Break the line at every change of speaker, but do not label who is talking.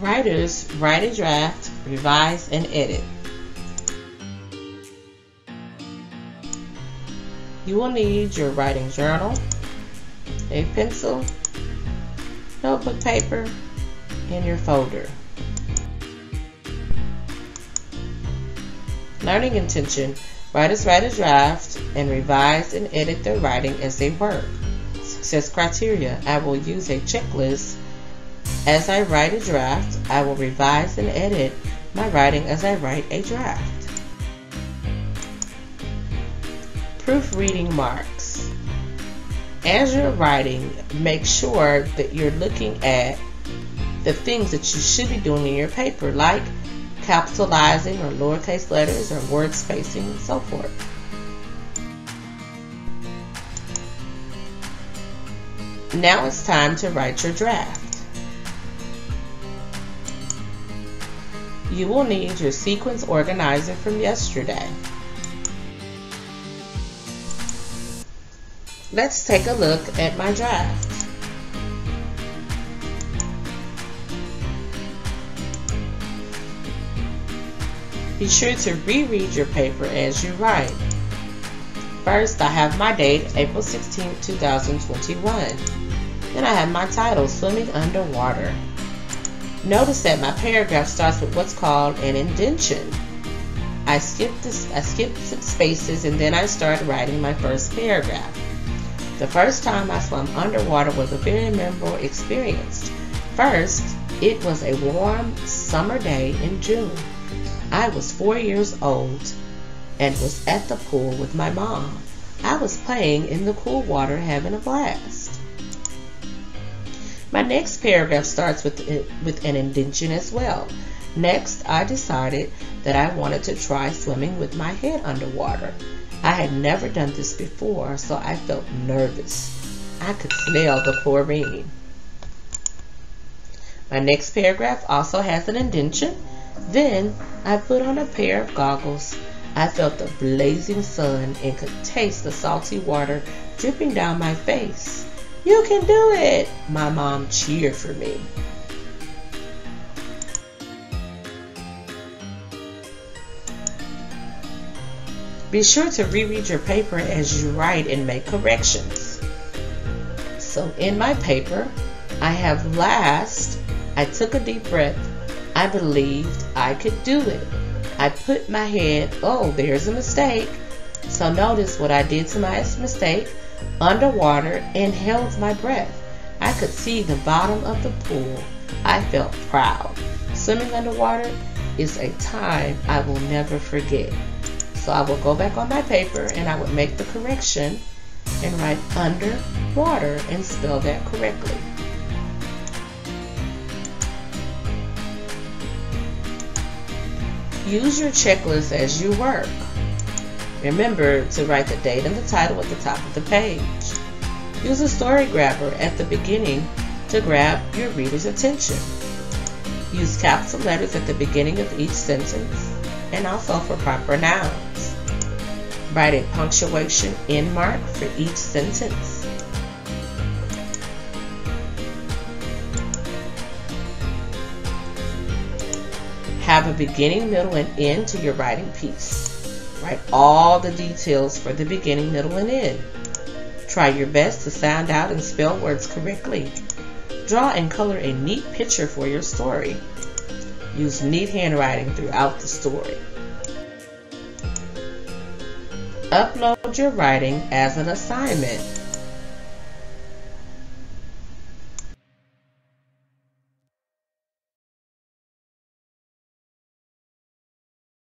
Writers write a draft, revise, and edit. You will need your writing journal, a pencil, notebook paper, and your folder. Learning intention. Writers write a draft and revise and edit their writing as they work. Success criteria. I will use a checklist as I write a draft, I will revise and edit my writing as I write a draft. Proofreading marks. As you're writing, make sure that you're looking at the things that you should be doing in your paper, like capitalizing or lowercase letters or word spacing and so forth. Now it's time to write your draft. You will need your sequence organizer from yesterday. Let's take a look at my draft. Be sure to reread your paper as you write. First, I have my date, April 16, 2021. Then I have my title, Swimming Underwater. Notice that my paragraph starts with what's called an indentation. I skipped this, I skipped some spaces and then I started writing my first paragraph. The first time I swam underwater was a very memorable experience. First, it was a warm summer day in June. I was four years old and was at the pool with my mom. I was playing in the cool water having a blast. My next paragraph starts with, uh, with an indentation as well. Next, I decided that I wanted to try swimming with my head underwater. I had never done this before, so I felt nervous. I could smell the chlorine. My next paragraph also has an indentation. Then I put on a pair of goggles. I felt the blazing sun and could taste the salty water dripping down my face. You can do it! My mom cheered for me. Be sure to reread your paper as you write and make corrections. So in my paper, I have last, I took a deep breath. I believed I could do it. I put my head, oh, there's a mistake. So notice what I did to my mistake underwater and held my breath. I could see the bottom of the pool. I felt proud. Swimming underwater is a time I will never forget. So I will go back on my paper and I would make the correction and write underwater and spell that correctly. Use your checklist as you work. Remember to write the date and the title at the top of the page. Use a story grabber at the beginning to grab your reader's attention. Use capital letters at the beginning of each sentence and also for proper nouns. Write a punctuation end mark for each sentence. Have a beginning, middle, and end to your writing piece. Write all the details for the beginning, middle, and end. Try your best to sound out and spell words correctly. Draw and color a neat picture for your story. Use neat handwriting throughout the story. Upload your writing as an assignment